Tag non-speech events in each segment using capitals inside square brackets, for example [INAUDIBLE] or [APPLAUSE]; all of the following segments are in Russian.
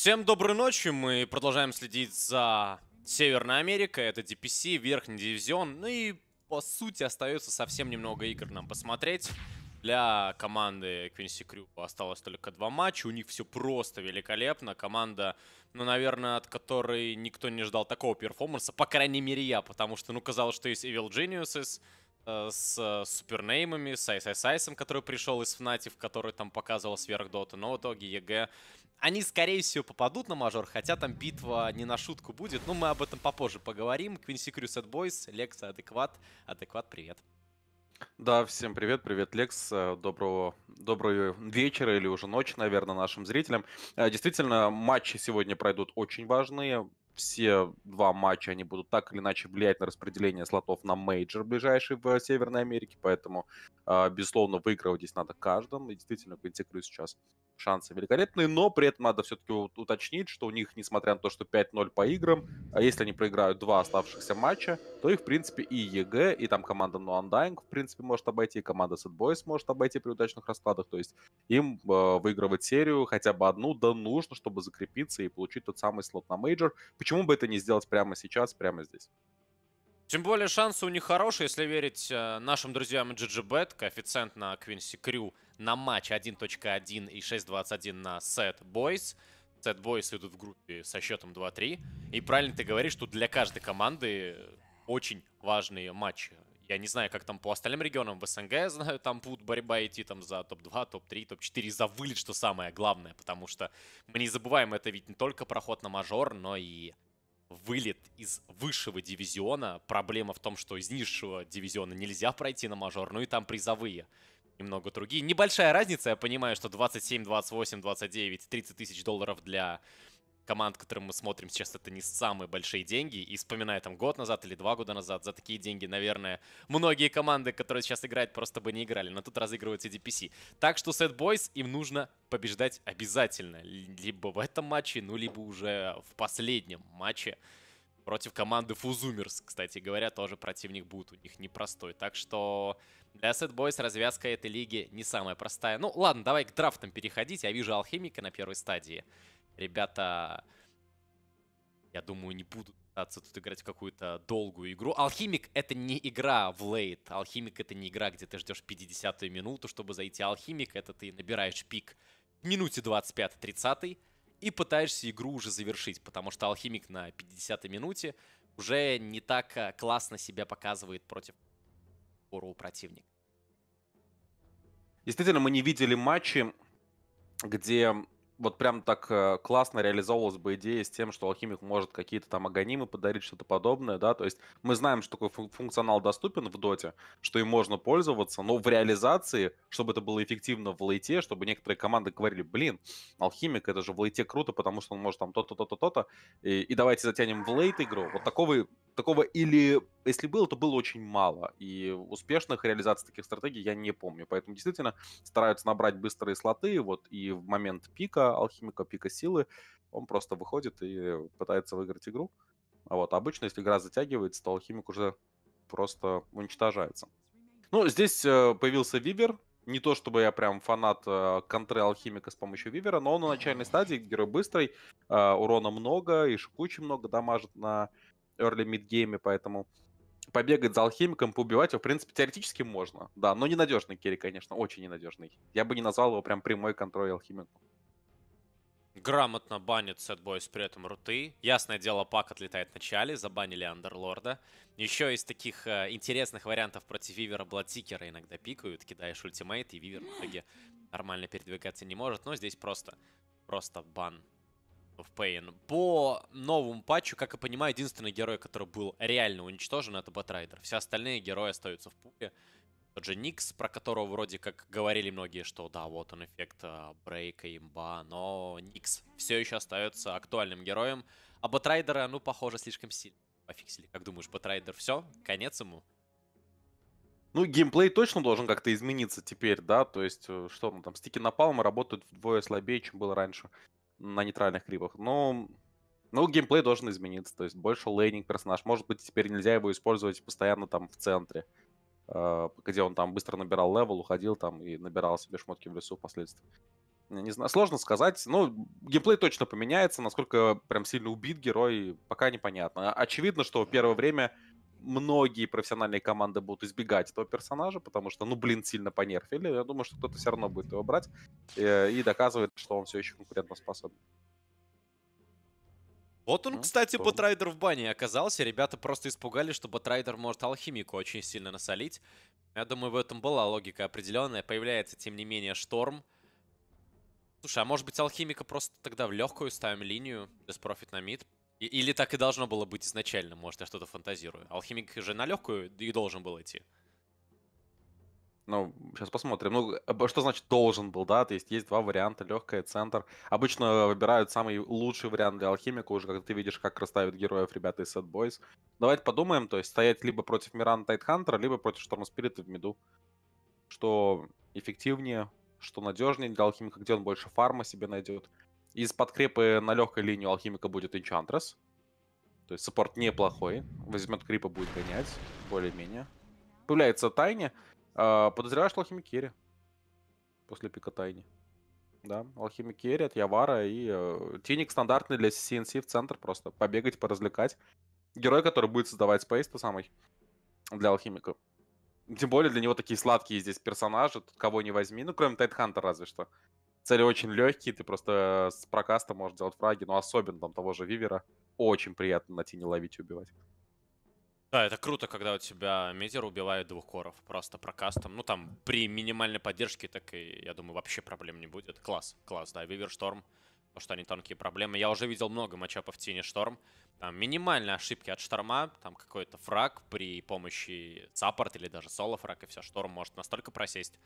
Всем доброй ночи, мы продолжаем следить за Северной Америкой, это DPC, верхний дивизион, ну и по сути остается совсем немного игр нам посмотреть. Для команды Quincy Crew осталось только два матча, у них все просто великолепно, команда, ну, наверное, от которой никто не ждал такого перформанса, по крайней мере я, потому что, ну, казалось, что есть Evil Geniuses, э, с супернеймами, с Айс Айс Айсом, который пришел из Fnatic, который там показывал сверх Дота, но в итоге EG они, скорее всего, попадут на мажор, хотя там битва не на шутку будет. Но мы об этом попозже поговорим. Quincy Crew Sad Boys, Лекс, Адекват. Адекват, привет. Да, всем привет, привет, Лекс. Доброго, доброго вечера или уже ночи, наверное, нашим зрителям. Э, действительно, матчи сегодня пройдут очень важные. Все два матча, они будут так или иначе влиять на распределение слотов на мейджор ближайший в Северной Америке, поэтому, э, безусловно, выигрывать здесь надо каждому. И действительно, Quincy Crew сейчас шансы великолепные, но при этом надо все-таки уточнить, что у них, несмотря на то, что 5-0 по играм, а если они проиграют два оставшихся матча, то их, в принципе, и EG, и там команда ну Undying, в принципе, может обойти, и команда Sad Boys может обойти при удачных раскладах, то есть им э, выигрывать серию хотя бы одну, да нужно, чтобы закрепиться и получить тот самый слот на мейджор. Почему бы это не сделать прямо сейчас, прямо здесь? Тем более шансы у них хорошие, если верить э, нашим друзьям GGBet. Коэффициент на Quincy Crew на матч 1.1 и 6.21 на Sad Boys. Set Boys идут в группе со счетом 2-3. И правильно ты говоришь, что для каждой команды очень важные матчи. Я не знаю, как там по остальным регионам в СНГ, знаю, там будут борьба идти там за топ-2, топ-3, топ-4, за вылет, что самое главное, потому что мы не забываем, это ведь не только проход на мажор, но и вылет из высшего дивизиона. Проблема в том, что из низшего дивизиона нельзя пройти на мажор, ну и там призовые немного другие. Небольшая разница, я понимаю, что 27, 28, 29, 30 тысяч долларов для команд, которым мы смотрим сейчас, это не самые большие деньги. И вспоминая там год назад или два года назад, за такие деньги, наверное, многие команды, которые сейчас играют, просто бы не играли. Но тут разыгрывается DPC. Так что Sad Boys им нужно побеждать обязательно. Либо в этом матче, ну, либо уже в последнем матче против команды Фузумерс, кстати говоря, тоже противник будет у них непростой. Так что для Sad Boys развязка этой лиги не самая простая. Ну, ладно, давай к драфтам переходить. Я вижу Алхимика на первой стадии ребята, я думаю, не будут пытаться тут играть в какую-то долгую игру. Алхимик это не игра в лейт. Алхимик это не игра, где ты ждешь 50-ю минуту, чтобы зайти. Алхимик это ты набираешь пик в минуте 25-30 и пытаешься игру уже завершить, потому что Алхимик на 50-й минуте уже не так э, классно себя показывает против пору противника. Действительно, мы не видели матчи, где вот прям так э, классно реализовывалась бы идея с тем, что алхимик может какие-то там аганимы подарить, что-то подобное, да, то есть мы знаем, что такой функционал доступен в доте, что им можно пользоваться, но в реализации, чтобы это было эффективно в лейте, чтобы некоторые команды говорили, блин, алхимик, это же в лейте круто, потому что он может там то-то, то-то, то-то, и, и давайте затянем в лейт игру, вот такого такого или, если было, то было очень мало. И успешных реализаций таких стратегий я не помню. Поэтому действительно стараются набрать быстрые слоты. Вот и в момент пика алхимика, пика силы, он просто выходит и пытается выиграть игру. А вот обычно, если игра затягивается, то алхимик уже просто уничтожается. Ну, здесь э, появился Вивер. Не то, чтобы я прям фанат э, контры алхимика с помощью Вивера, но он на начальной стадии, герой быстрый, э, урона много, и шикучи много дамажит на early mid гейме, поэтому побегать за алхимиком, поубивать его, в принципе, теоретически можно. Да, но ненадежный керри, конечно, очень ненадежный. Я бы не назвал его прям прямой контроль алхимику. Грамотно банит Sad Boys при этом руты. Ясное дело, пак отлетает в начале, забанили Андерлорда. Еще из таких э, интересных вариантов против Вивера Бладсикера иногда пикают, кидаешь ультимейт, и Вивер в итоге нормально передвигаться не может. Но здесь просто, просто бан в Pain. По новому патчу, как я понимаю, единственный герой, который был реально уничтожен, это Бэтрайдер. Все остальные герои остаются в пуле. Тот же Никс, про которого вроде как говорили многие, что да, вот он эффект а, брейка, имба, но Никс все еще остается актуальным героем. А Бэтрайдера, ну, похоже, слишком сильно пофиксили. Как думаешь, Бэтрайдер все? Конец ему? Ну, геймплей точно должен как-то измениться теперь, да, то есть, э, что ну, там, стики напалма работают вдвое слабее, чем было раньше на нейтральных крипах. Но, ну, геймплей должен измениться. То есть больше laning персонаж. Может быть, теперь нельзя его использовать постоянно там в центре. Э, где он там быстро набирал level, уходил там и набирал себе шмотки в лесу впоследствии. Не знаю, сложно сказать. Ну, геймплей точно поменяется. Насколько прям сильно убит герой, пока непонятно. Очевидно, что первое время многие профессиональные команды будут избегать этого персонажа, потому что, ну, блин, сильно понерфили. Я думаю, что кто-то все равно будет его брать э, и доказывает, что он все еще конкурентоспособен. Вот он, ну, кстати, что? Batrider в бане оказался. Ребята просто испугались, что Batrider может алхимику очень сильно насолить. Я думаю, в этом была логика определенная. Появляется, тем не менее, Шторм. Слушай, а может быть алхимика просто тогда в легкую ставим линию, без профит на мид? Или так и должно было быть изначально, может, я что-то фантазирую. Алхимик же на легкую и должен был идти. Ну, сейчас посмотрим. Ну, что значит должен был, да? То есть есть два варианта, легкая, центр. Обычно выбирают самый лучший вариант для алхимика, уже когда ты видишь, как расставят героев ребята из Set Boys. Давайте подумаем, то есть стоять либо против Мирана Тайтхантера, либо против Шторма Спирита в миду. Что эффективнее, что надежнее для алхимика, где он больше фарма себе найдет. Из подкрепы на легкой линии у алхимика будет Enchantress. То есть саппорт неплохой. Возьмет крипа, будет гонять. Более-менее. Появляется Тайни. А, подозреваю, что алхимик carry. После пика Тайни. Да, алхимик carry от Явара и э, Тини стандартный для CCnC в центр просто. Побегать, поразвлекать. Герой, который будет создавать спейс, то самый. Для алхимика. Тем более для него такие сладкие здесь персонажи. Тут кого не возьми. Ну, кроме Тайтхантер разве что. Цели очень легкие, ты просто с прокаста можешь делать фраги, но особенно там того же Вивера. Очень приятно на тени ловить и убивать. Да, это круто, когда у тебя медиар убивает двух коров просто прокастом. Ну, там, при минимальной поддержке, так и, я думаю, вообще проблем не будет. Класс, класс, да, Вивер Шторм, что они тонкие проблемы. Я уже видел много матчапов в Тини Шторм. Там минимальные ошибки от Шторма, там какой-то фраг при помощи саппорт или даже соло фраг, и все, Шторм может настолько просесть,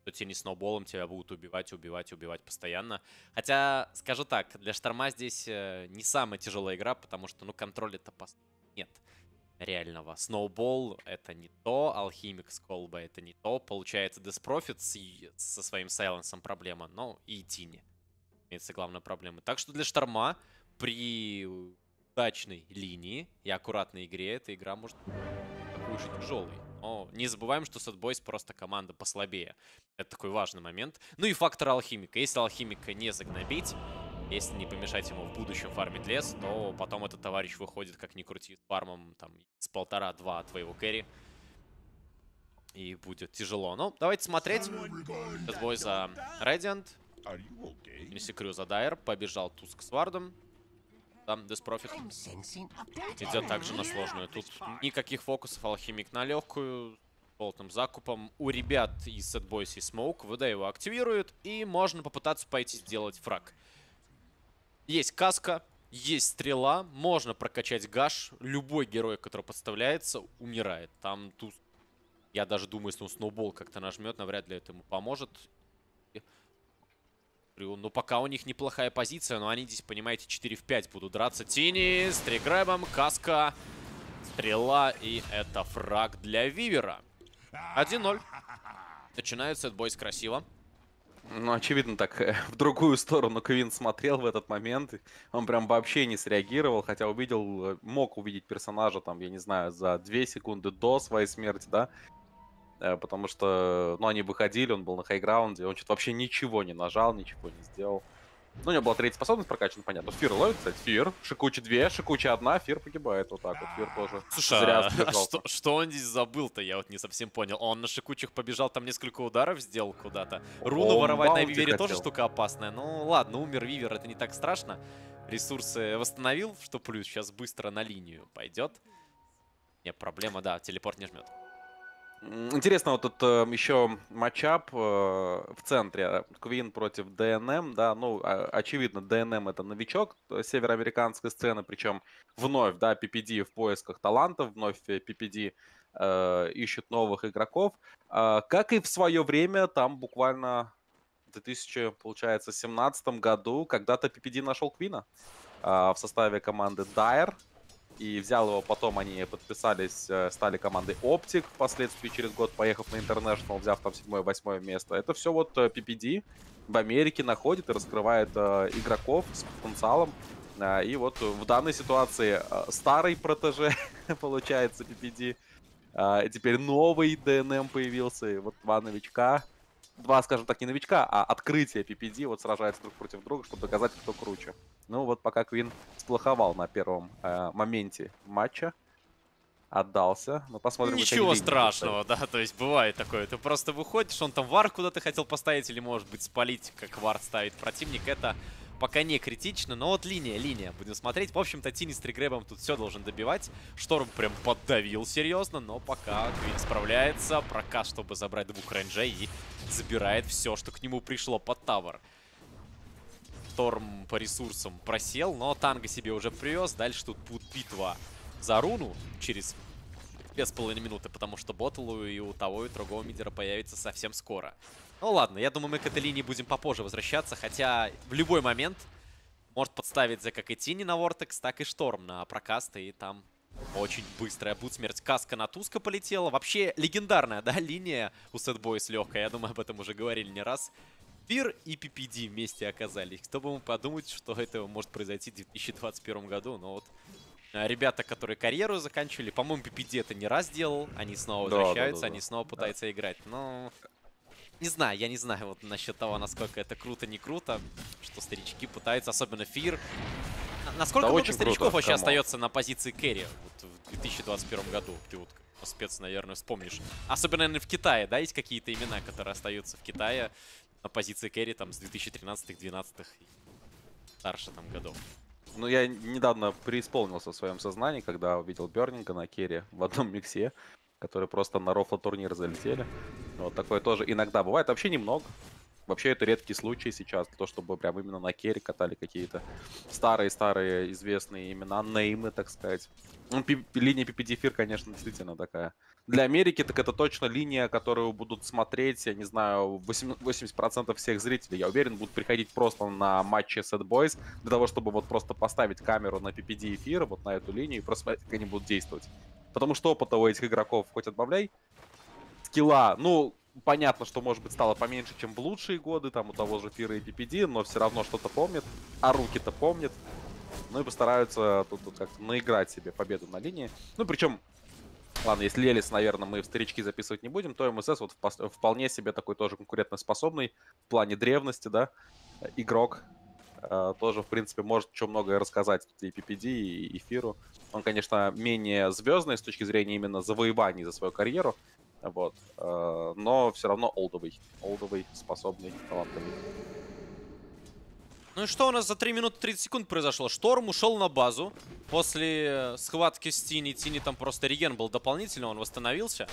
что Тини сноуболом тебя будут убивать, убивать, убивать постоянно. Хотя, скажу так, для Шторма здесь э, не самая тяжелая игра, потому что, ну, контроля-то по... нет реального. Snowball — это не то, Алхимик с колбой — это не то. Получается, Death Prophet со своим сайленсом проблема, но и Тини. Это главная проблема. Так что для Шторма при удачной линии и аккуратной игре эта игра может же тяжелой. Но не забываем, что Sadboys просто команда послабее. Это такой важный момент. Ну и фактор алхимика. Если алхимика не загнобить, если не помешать ему в будущем фармить лес, то потом этот товарищ выходит, как ни крути, с фармом там с полтора-два твоего carry. И будет тяжело. Ну, давайте смотреть. Сетбой за Radiant. Миссикрю за Дайер. Побежал Туск с Вардом. Там Деспрофит идет также на сложную. Тут никаких фокусов, алхимик на легкую. Болтным закупом. У ребят из Set Boys и Smoke ВД его активирует. И можно попытаться пойти сделать фраг. Есть каска, есть стрела. Можно прокачать гаш. Любой герой, который подставляется, умирает. Там тут... Я даже думаю, если он сноубол как-то нажмет, навряд ли это ему поможет. Ну, пока у них неплохая позиция, но они здесь, понимаете, 4 в 5 будут драться. Тини с тригрэбом, каска, стрела, и это фраг для Вивера. 1-0. Начинается бой красиво. Ну, очевидно, так э, в другую сторону Квин смотрел в этот момент. Он прям вообще не среагировал, хотя увидел, э, мог увидеть персонажа, там, я не знаю, за 2 секунды до своей смерти, да. Э, потому что, ну, они выходили, он был на хайграунде, он что-то вообще ничего не нажал, ничего не сделал. Ну, у него была третья способность прокачана, понятно. Фир ловит, кстати, Фир. Шикучи две, Шикучи одна, Фир погибает. Вот так вот, Фир тоже. Слушай, Зря а что, что он здесь забыл-то, я вот не совсем понял. Он на Шикучих побежал, там несколько ударов сделал куда-то. Руну он воровать на Вивере тоже штука опасная. Ну, ладно, умер Вивер, это не так страшно. Ресурсы восстановил, что плюс, сейчас быстро на линию пойдет. Не, проблема, да, телепорт не жмет. Интересно, вот тут э, еще матчап э, в центре. Квин против ДНМ, да, ну, а, очевидно, ДНМ это новичок североамериканской сцены, причем вновь, да, PPD в поисках талантов, вновь PPD э, ищут новых игроков. Э, как и в свое время, там буквально в 2000, получается, 17 году когда-то PPD нашел Квина э, в составе команды Dire и взял его потом, они подписались, э, стали командой Optic, впоследствии через год поехав на International, взяв там седьмое-восьмое место. Это все вот PPD э, в Америке находит и раскрывает э, игроков с потенциалом. И вот в данной ситуации старый протеже, [LAUGHS] получается, PPD. Теперь новый ДНМ появился, и вот два новичка. два, скажем так, не новичка, а открытие PPD вот сражаются друг против друга, чтобы доказать, кто круче. Ну вот пока Квин сплоховал на первом э, моменте матча, отдался. Ну посмотрим. Ничего страшного, да, то есть бывает такое. Ты просто выходишь, он там вар куда-то хотел поставить или может быть спалить, как вар ставит противник. Это пока не критично, но вот линия, линия. Будем смотреть. В общем-то, Тини с Тригрэбом тут все должен добивать. Шторм прям поддавил серьезно, но пока Квин справляется. Проказ, чтобы забрать двух рейнджей и забирает все, что к нему пришло под тавер. Шторм по ресурсам просел, но танго себе уже привез. Дальше тут будет битва за руну через без половиной минуты, потому что Боттлу и у того и другого мидера появится совсем скоро. Ну ладно, я думаю, мы к этой линии будем попозже возвращаться, хотя в любой момент может подставить за как и Тини на Вортекс, так и Шторм на прокасты, и там очень быстрая будет смерть. Каска на Туска полетела. Вообще легендарная, да, линия у Sadboys легкая. Я думаю, об этом уже говорили не раз. Фир и PPD вместе оказались. Кто бы мог подумать, что это может произойти в 2021 году. Но вот э, ребята, которые карьеру заканчивали, по-моему, PPD это не раз делал. Они снова возвращаются, да, да, да, они снова пытаются да. играть. Но не знаю, я не знаю вот насчет того, насколько это круто, не круто, что старички пытаются, особенно Фир. Насколько да много старичков круто, вообще кому? остается на позиции керри вот, в 2021 году? Ты вот спец, наверное, вспомнишь. Особенно, наверное, в Китае, да, есть какие-то имена, которые остаются в Китае на позиции carry там с 2013-2012 и старше там годов. Ну, я недавно преисполнился в своем сознании, когда увидел Бернинга на carry в одном миксе которые просто на рофло турнир залетели. Вот такое тоже иногда бывает. Вообще немного. Вообще это редкий случай сейчас, то, чтобы прям именно на carry катали какие-то старые-старые известные имена, неймы, так сказать. Ну, линия PPD конечно, действительно такая. Для Америки так это точно линия, которую будут смотреть, я не знаю, 80% всех зрителей, я уверен, будут приходить просто на матчи Sad Boys, для того, чтобы вот просто поставить камеру на PPD эфир, вот на эту линию, и просто смотреть, как они будут действовать. Потому что опыта у этих игроков хоть отбавляй. Скилла, ну, понятно, что, может быть, стало поменьше, чем в лучшие годы, там, у того же Фира и PPD, но все равно что-то помнят, а руки-то помнят. Ну и постараются тут, тут как-то наиграть себе победу на линии. Ну, причем, ладно, если Лелис, наверное, мы в старички записывать не будем, то МСС вот вполне себе такой тоже конкурентоспособный в плане древности, да, игрок. Э, тоже, в принципе, может еще многое рассказать и PPD, и Эфиру. Он, конечно, менее звездный с точки зрения именно завоеваний за свою карьеру, вот, э, но все равно олдовый, олдовый, способный, талантливый. Ну и что у нас за 3 минуты 30 секунд произошло? Шторм ушел на базу. После схватки с Тини, Тини там просто реген был дополнительно, он восстановился.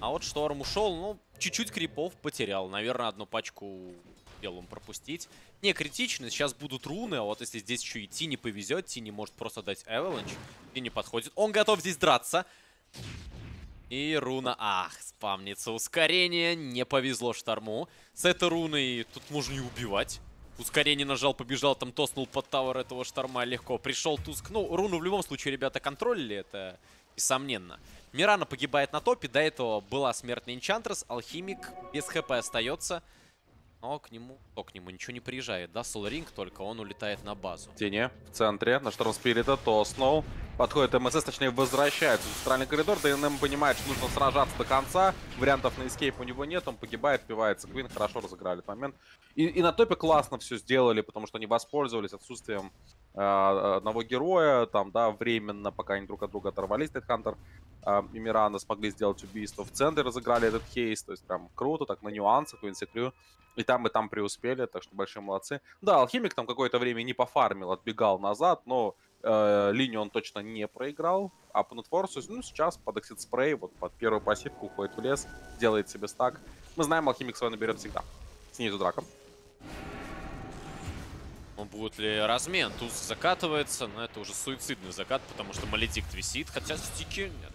А вот Шторм ушел, ну, чуть-чуть крипов потерял. Наверное, одну пачку белым пропустить. Не критично, сейчас будут руны, а вот если здесь еще идти не повезет, Тини может просто дать Avalanche. Тини подходит, он готов здесь драться. И руна, ах, спамнится ускорение, не повезло Шторму. С этой руной тут можно и убивать. Ускорение нажал, побежал, там тоснул под тавер этого Шторма легко. Пришел Туск, ну, руну в любом случае ребята контролили, это несомненно. Мирана погибает на топе, до этого была смертный Энчантрес, Алхимик без хп остается. Но к нему, кто к нему, ничего не приезжает, да? Соларинг только, он улетает на базу. Тени в центре, на шторм спирита, то Сноу. Подходит МСС, точнее возвращается в центральный коридор. ДНМ понимает, что нужно сражаться до конца. Вариантов на эскейп у него нет, он погибает, впивается. Квин хорошо разыграли этот момент. И, и на топе классно все сделали, потому что они воспользовались отсутствием э, одного героя. Там, да, временно, пока они друг от друга оторвались, Тедхантер э, и Мирана смогли сделать убийство. В центре разыграли этот кейс, то есть прям круто, так на нюансах, Квинсеклю и там, и там преуспели, так что большие молодцы. Да, Алхимик там какое-то время не пофармил, отбегал назад, но э, линию он точно не проиграл. А по нетфорсу, ну, сейчас под Exit Spray, вот под первую пассивку уходит в лес, делает себе стак. Мы знаем, Алхимик свой наберет всегда. Снизу драком. Ну, будет ли размен? Туск закатывается, но это уже суицидный закат, потому что Маледикт висит, хотя стики нет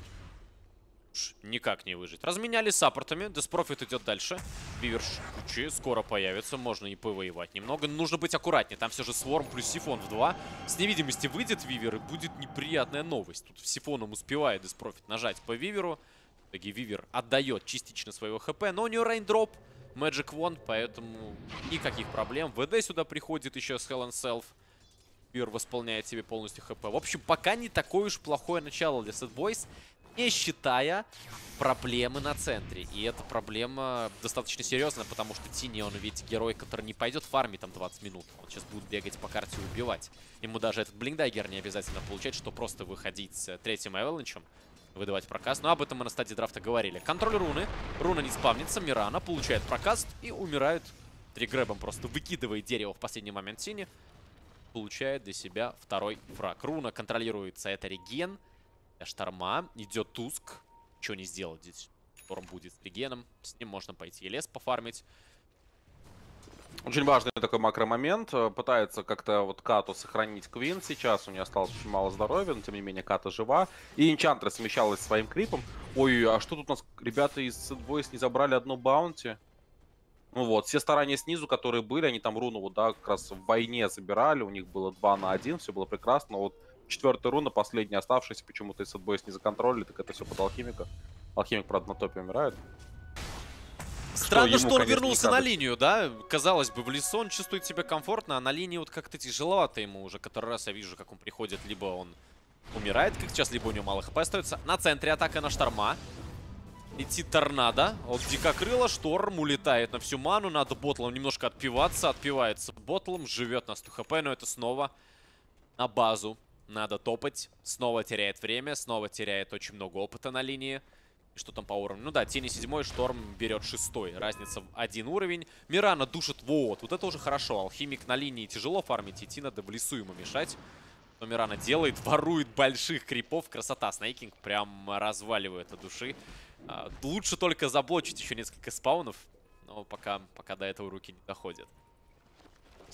никак не выжить. Разменяли саппортами. Death Prophet идет дальше. Вивер кучи скоро появится. Можно и повоевать немного. Нужно быть аккуратнее. Там все же Swarm плюс Siphon в 2. С невидимости выйдет Вивер и будет неприятная новость. Тут Сифоном успевает Death Prophet нажать по Виверу. В Вивер отдает частично своего хп. Но у него raindrop. Magic Wand, поэтому никаких проблем. ВД сюда приходит еще с Healing Salve. Вивер восполняет себе полностью хп. В общем, пока не такое уж плохое начало для Sadboys. Не считая проблемы на центре. И эта проблема достаточно серьезная, потому что Тини, он ведь герой, который не пойдет фармить там 20 минут. Он сейчас будет бегать по карте и убивать. Ему даже этот Blink Dagger не обязательно получать, что просто выходить с третьим эвеланчем, выдавать прокаст. Но об этом мы на стадии драфта говорили. Контроль руны. Руна не спавнится, Мирана получает прокаст и умирает. Тригрэбом просто выкидывает дерево в последний момент Тини. Получает для себя второй фраг. Руна контролируется, это реген. Шторма. Идет Туск. Ничего не сделать здесь. Шторм будет с регеном. С ним можно пойти лес пофармить. Очень важный такой макромомент. Э, пытается как-то вот Кату сохранить Квин сейчас. У нее осталось очень мало здоровья, но тем не менее Ката жива. И Enchantress смещалась своим крипом. Ой, а что тут у нас ребята из Sadboys не забрали одну баунти? Ну вот, все старания снизу, которые были, они там руну вот, да, как раз в войне забирали. У них было 2 на 1, все было прекрасно. Но вот четвертая руна, последняя оставшаяся, почему-то из Sadboys не законтролили, так это все под Алхимика. Алхимик, правда, на топе умирает. Странно, что, ему, что он конечно, вернулся на линию, да? Казалось бы, в лесу он чувствует себя комфортно, а на линии вот как-то тяжеловато ему уже. Который раз я вижу, как он приходит, либо он умирает, как сейчас, либо у него мало хп остается. На центре атака на шторма. Летит торнадо. Вот дикокрыло, шторм улетает на всю ману. Надо ботлом немножко отпиваться. Отпивается ботлом, живет на 100 хп, но это снова на базу. Надо топать. Снова теряет время, снова теряет очень много опыта на линии. Что там по уровню? Ну да, Тени седьмой, Шторм берет шестой. Разница в один уровень. Мирана душит вот. Вот это уже хорошо. Алхимик на линии тяжело фармить. Идти надо в лесу ему мешать. Но Мирана делает, ворует больших крипов. Красота. Снейкинг прям разваливает от души. А, лучше только заблочить еще несколько спаунов. Но пока, пока до этого руки не доходят.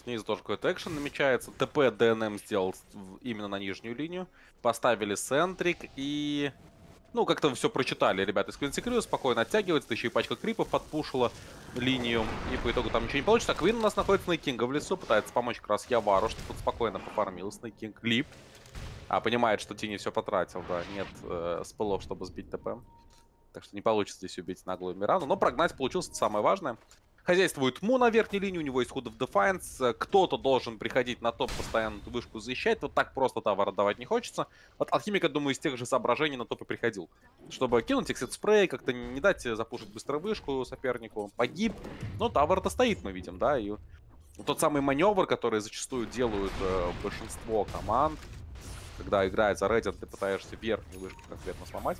Снизу тоже какой-то экшен намечается. ТП ДНМ сделал именно на нижнюю линию. Поставили центрик и ну, как-то все прочитали ребята из Квинси Крю, спокойно оттягивается, еще и пачка крипов подпушила линию, и по итогу там ничего не получится. Квин у нас находится Снейкинга в лесу, пытается помочь как раз Явару, чтобы тут спокойно пофармил Снейкинг. Лип. А, понимает, что Тини все потратил, да, нет э, спылов, чтобы сбить ТП. Так что не получится здесь убить наглую Мирану, но прогнать получилось, это самое важное. Хозяйствует Му на верхней линии, у него есть Hood of Defiance. Кто-то должен приходить на топ, постоянно эту вышку защищать. Вот так просто тавар отдавать не хочется. Вот Алхимика, думаю, из тех же соображений на топ и приходил. Чтобы кинуть эксит спрей, как-то не дать запушить быстро вышку сопернику. Погиб. Но тавар-то стоит, мы видим, да. И тот самый маневр, который зачастую делают э, большинство команд, когда играет за Reddit, ты пытаешься верхнюю вышку конкретно сломать,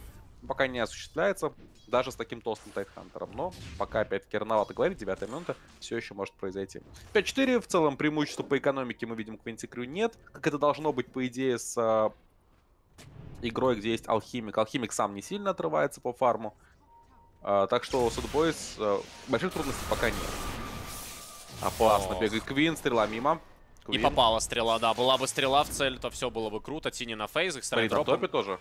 пока не осуществляется даже с таким толстым Тайтхантером. Но пока, опять-таки, рановато говорить, 9 минута, все еще может произойти. 5-4, в целом преимущество по экономике мы видим Квинти Крю нет, как это должно быть, по идее, с э, игрой, где есть Алхимик. Алхимик сам не сильно отрывается по фарму. Э, так что у Судбойс э, больших трудностей пока нет. Опасно, О. бегает Квин, стрела мимо. Квин. И попала стрела, да. Была бы стрела в цель, то все было бы круто. Тини на фейзах, с топе тоже.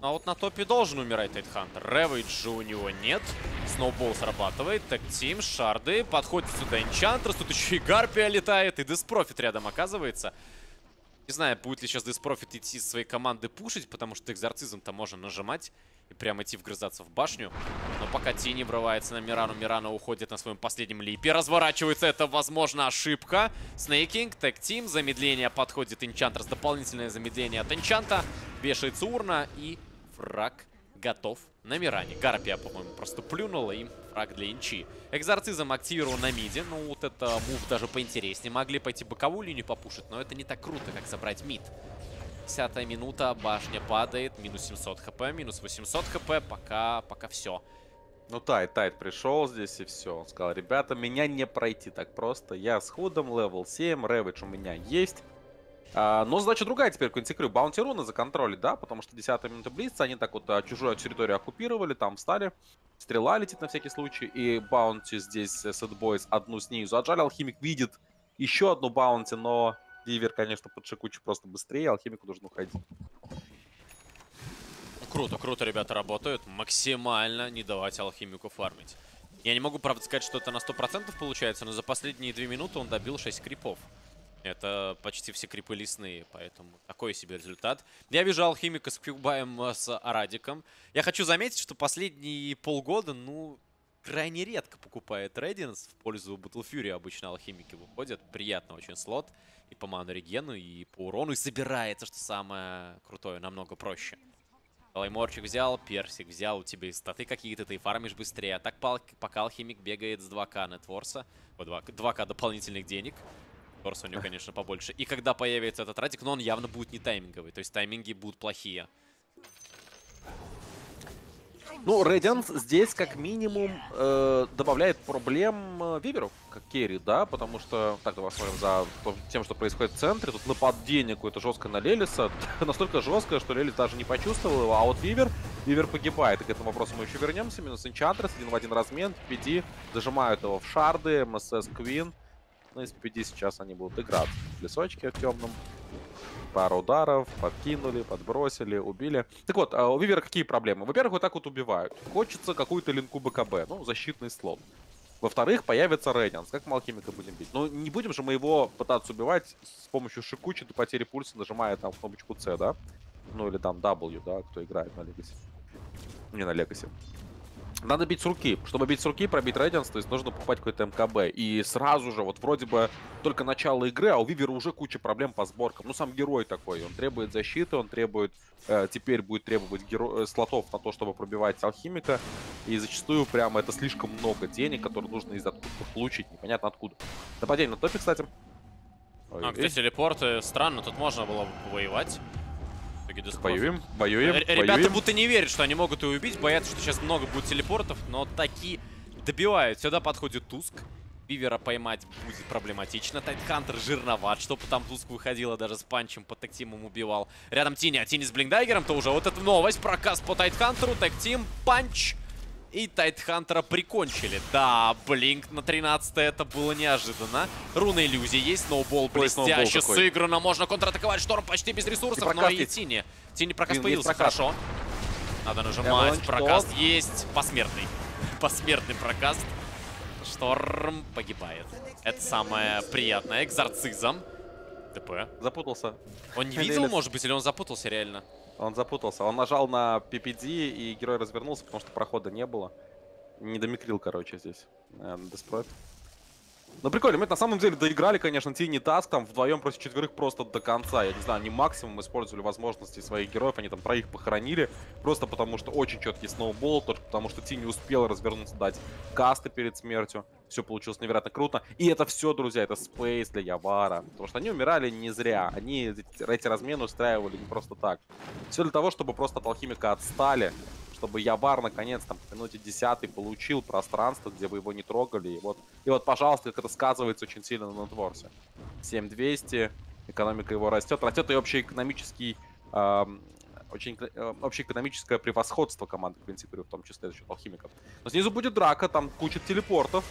А вот на топе должен умирать Tidehunter. Ревейджа у него нет. Snowball срабатывает. Так, Тим, шарды. Подходит сюда Enchantress. Тут еще и Гарпия летает. И Death Prophet рядом оказывается. Не знаю, будет ли сейчас Death Prophet идти своей команды пушить, потому что экзорцизм-то можно нажимать и прямо идти вгрызаться в башню. Но пока Тини врывается на Мирану, Мирана уходит на своем последнем липе. Разворачивается, это, возможно, ошибка. Снейкинг, Тек Тим, замедление подходит Энчантрес. Дополнительное замедление от Энчанта. Вешается урна и фраг готов на Миране. Гарпия, по-моему, просто плюнула им фраг для Инчи. Экзорцизм активировал на миде. Ну, вот это мув даже поинтереснее. Могли пойти боковую линию попушить, но это не так круто, как забрать мид. Десятая минута, башня падает, минус 700 хп, минус 800 хп, пока, пока все. Ну, Тайд, Тайд пришел здесь и все. Он сказал, ребята, меня не пройти так просто. Я с худом, level 7, Ravage у меня есть. А, но задача другая теперь Quincy Crew. Баунти руны за контроль, да, потому что 10 минута блица, они так вот а, чужую территорию оккупировали, там встали. Стрела летит на всякий случай, и Баунти здесь, Sadboys, одну снизу отжали. Алхимик видит еще одну Баунти, но Дивер, конечно, под Шикучу просто быстрее, Алхимику нужно уходить. Круто, круто ребята работают. Максимально не давать Алхимику фармить. Я не могу, правда, сказать, что это на 100% получается, но за последние 2 минуты он добил 6 крипов. Это почти все крипы лесные, поэтому такой себе результат. Я вижу алхимика с кьюбаем э, с Арадиком. Я хочу заметить, что последние полгода, ну, крайне редко покупает Рединс. В пользу Battle обычно алхимики выходят. Приятно очень слот. И по ману регену, и по урону. И собирается, что самое крутое, намного проще. Лайморчик взял, персик взял, у тебя и статы какие-то, ты фармишь быстрее. А так пока алхимик бегает с 2к нетворса, 2к дополнительных денег. Торс у него, конечно, побольше. И когда появится этот радик, но он явно будет не тайминговый. То есть тайминги будут плохие. Ну, Radiance здесь как минимум э, добавляет проблем э, Виверу, как керри, да, потому что, так, давай посмотрим за тем, что происходит в центре. Тут нападение какое-то жесткое на Лелиса, [LAUGHS] настолько жесткое, что Лелис даже не почувствовал его, а вот Вивер, Вивер погибает. И к этому вопросу мы еще вернемся. Минус Энчантрес, один в один размен, PD, зажимают его в шарды, МСС Квин. Ну, из PPD сейчас они будут играть в лесочке в темном пару ударов, подкинули, подбросили, убили. Так вот, а у Вивера какие проблемы? Во-первых, вот так вот убивают. Хочется какую-то линку БКБ, ну, защитный слот. Во-вторых, появится Рейдианс. Как мы алхимика будем бить? Ну, не будем же мы его пытаться убивать с помощью шикучи до потери пульса, нажимая там кнопочку C, да? Ну, или там W, да, кто играет на Легаси. Не на Легаси. Надо бить с руки. Чтобы бить с руки, пробить Рейдианс, то есть нужно покупать какой-то МКБ. И сразу же, вот вроде бы только начало игры, а у Вивера уже куча проблем по сборкам. Ну, сам герой такой. Он требует защиты, он требует... Э, теперь будет требовать геро... Э, слотов на то, чтобы пробивать алхимика. И зачастую прямо это слишком много денег, которые нужно из откуда получить. Непонятно откуда. Нападение на топе, кстати. Ой, а где телепорты? Странно, тут можно было воевать итоге Воюем, воюем, Р Ребята воюем. будто не верят, что они могут ее убить, боятся, что сейчас много будет телепортов, но такие добивают. Сюда подходит Туск. Вивера поймать будет проблематично. Тайтхантер жирноват, чтобы там Туск выходила даже с панчем, по тактимом убивал. Рядом Тини, а Тини с Блинкдайгером тоже. Вот эта новость, проказ по Тайтхантеру, тактим, панч. И Тайтхантера прикончили. Да, Блинк на 13 это было неожиданно. Руна иллюзии есть, сноубол блестяще сыграно. Можно контратаковать, Шторм почти без ресурсов, но и Тини. Тини прокаст появился, хорошо. Надо нажимать, прокаст есть. Посмертный. [LAUGHS] Посмертный прокаст. Шторм погибает. Это самое приятное. Экзорцизм. ТП. Запутался. Он не видел, может быть, или он запутался реально? Он запутался. Он нажал на PPD, и герой развернулся, потому что прохода не было. Не домикрил, короче, здесь. Деспройт. Ну, прикольно. Мы на самом деле доиграли, конечно, Тини Таск там вдвоем против четверых просто до конца. Я не знаю, они максимум использовали возможности своих героев. Они там троих похоронили. Просто потому что очень четкий сноубол. Только потому что Тини успел развернуться, дать касты перед смертью. Все получилось невероятно круто. И это все, друзья, это спейс для Явара. Потому что они умирали не зря. Они эти размены устраивали не просто так. Все для того, чтобы просто от алхимика отстали чтобы Явар наконец там в минуте 10 получил пространство, где вы его не трогали. И вот, и вот пожалуйста, как это сказывается очень сильно на Нетворсе. 7200, экономика его растет. Растет и общеэкономический эм, очень э, общеэкономическое превосходство команды Квинси в том числе за счет алхимиков. Но снизу будет драка, там куча телепортов.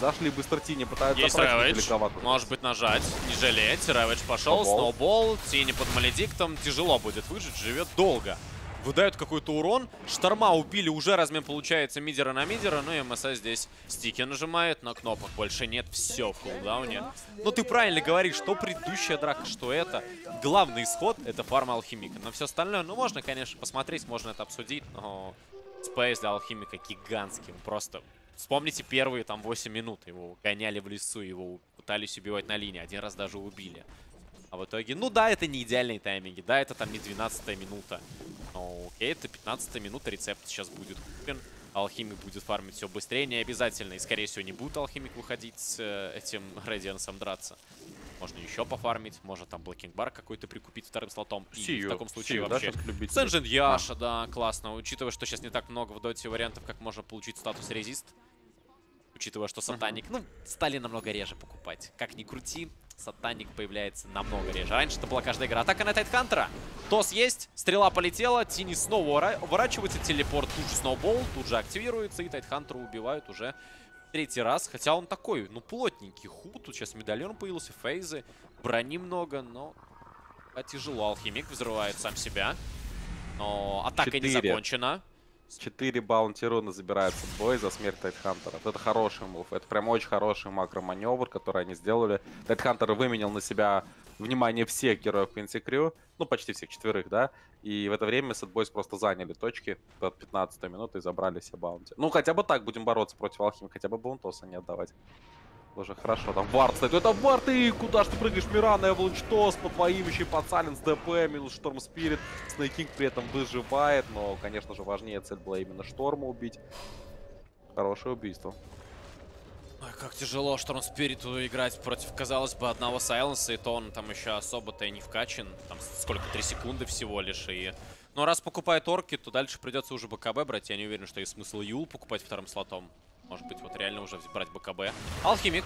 Зашли быстро Тини, пытаются Есть Рэвидж, может быть нажать, не жалеть. Рэвидж пошел, сноубол, Тини под маледиктом, тяжело будет выжить, живет долго выдают какой-то урон. Шторма убили, уже размен получается мидера на мидера. Ну и МСА здесь стики нажимает, но кнопок больше нет. Все в кулдауне. Но ты правильно говоришь, что предыдущая драка, что это. Главный исход это фарма алхимика. Но все остальное, ну можно, конечно, посмотреть, можно это обсудить, но спейс для алхимика гигантский. Просто вспомните первые там 8 минут. Его гоняли в лесу, его пытались убивать на линии. Один раз даже убили. А в итоге, ну да, это не идеальные тайминги, да, это там не 12 минута. Но окей, это 15 минута, рецепт сейчас будет куплен. Алхимик будет фармить все быстрее, не обязательно. И, скорее всего, не будет Алхимик выходить с э, этим [LAUGHS] Радиансом драться. Можно еще пофармить, можно там Блэкинг Бар какой-то прикупить вторым слотом. И в таком случае Сию, вообще... Да, Сенжин Яша, да, классно. Учитывая, что сейчас не так много в доте вариантов, как можно получить статус резист. Учитывая, что Сатаник, uh -huh. ну, стали намного реже покупать. Как ни крути, Сатаник появляется намного реже. Раньше это была каждая игра. Атака на Тайтхантера. Тос есть, стрела полетела, Тини снова уворачивается, телепорт тут же сноубол, тут же активируется, и Тайтхантера убивают уже третий раз. Хотя он такой, ну, плотненький худ. Тут сейчас медальон появился, фейзы, брони много, но а тяжело. Алхимик взрывает сам себя. Но атака 4. не закончена. 4 bounty руны забирается в бой за смерть Тайдхантера. Это хороший move. Это прям очень хороший макро-маневр, который они сделали. Тайдхантер выменял на себя внимание всех героев Quincy Crew. Ну, почти всех четверых, да. И в это время Sadboys просто заняли точки от 15 минуты и забрали все bounty. Ну, хотя бы так будем бороться против Алхими. Хотя бы Баунтоса не отдавать. Уже хорошо, там ward стоит. Это ward, и куда ж ты прыгаешь, Мирана, Avalanche Toss, под твоим еще под Silence, ДП, минус Storm Spirit. Снейкинг при этом выживает, но, конечно же, важнее цель была именно Шторма убить. Хорошее убийство. Ой, как тяжело Шторм Спириту играть против, казалось бы, одного Сайленса, и то он там еще особо-то и не вкачан. Там сколько, 3 секунды всего лишь, и... Но раз покупает орки, то дальше придется уже БКБ брать. Я не уверен, что есть смысл Юл покупать вторым слотом. Может быть, вот реально уже брать БКБ. Алхимик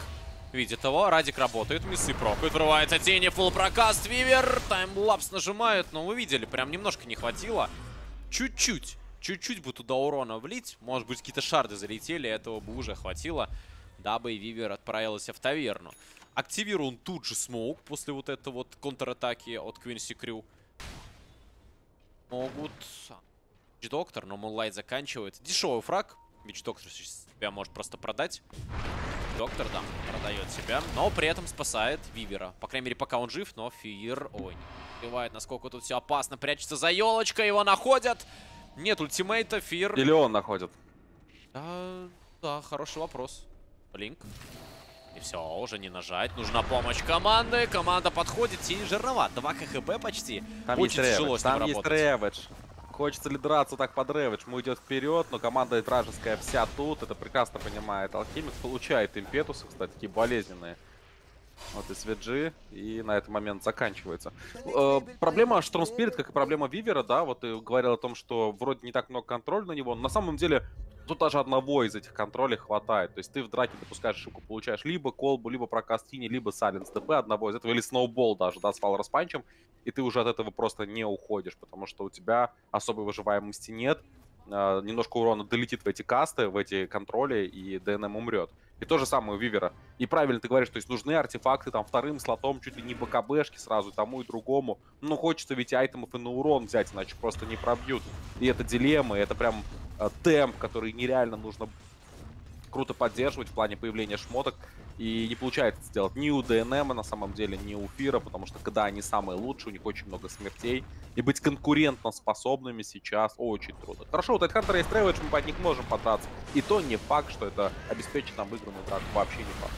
видит его. Радик работает. Миссы прокают. Врывается тени. Фулл прокаст. Вивер. Таймлапс нажимает. Но вы видели, прям немножко не хватило. Чуть-чуть. Чуть-чуть бы туда урона влить. Может быть, какие-то шарды залетели. Этого бы уже хватило. Дабы Вивер отправился в таверну. Активирован тут же смоук после вот этой вот контратаки от Квинси Крю. Могут... Доктор, но Мунлайт заканчивает. Дешевый фраг. Вич Доктор себя может просто продать. Доктор, да, продает себя, но при этом спасает Вивера. По крайней мере, пока он жив, но Фир... Ой, не понимает, насколько тут все опасно. Прячется за елочкой, его находят. Нет ультимейта, Фир... Или он находит? Да, да, хороший вопрос. Блинк. И все, уже не нажать. Нужна помощь команды. Команда подходит. Тень жирноват. 2 КХП почти. Там Очень есть тяжело реведж. с ним Там работать. есть реведж. Хочется ли драться так под реведж? Мы идет вперед, но команда вражеская вся тут. Это прекрасно понимает. Алхимик получает импетусы, кстати, такие болезненные. Вот из VG, и на этот момент заканчивается. Э, проблема Шторм Спирит, как и проблема Вивера, да, вот ты говорил о том, что вроде не так много контроля на него, но на самом деле тут даже одного из этих контролей хватает. То есть ты в драке допускаешь ошибку, получаешь либо колбу, либо прокаст тини, либо сайленс ДП одного из этого, или сноубол даже, да, с распанчем, и ты уже от этого просто не уходишь, потому что у тебя особой выживаемости нет, э, немножко урона долетит в эти касты, в эти контроли, и ДНМ умрет. И то же самое у Вивера. И правильно ты говоришь, то есть нужны артефакты там вторым слотом, чуть ли не БКБшки сразу, тому и другому. Ну, хочется ведь айтемов и на урон взять, иначе просто не пробьют. И это дилемма, и это прям темп, который нереально нужно круто поддерживать в плане появления шмоток. И не получается сделать ни у ДНМ на самом деле, ни у Фира, потому что когда они самые лучшие, у них очень много смертей. И быть конкурентно способными сейчас очень трудно. Хорошо, у Тайтхантера есть Тревидж, мы под них можем подраться. И то не факт, что это обеспечит нам выигранную драку. Вообще не факт.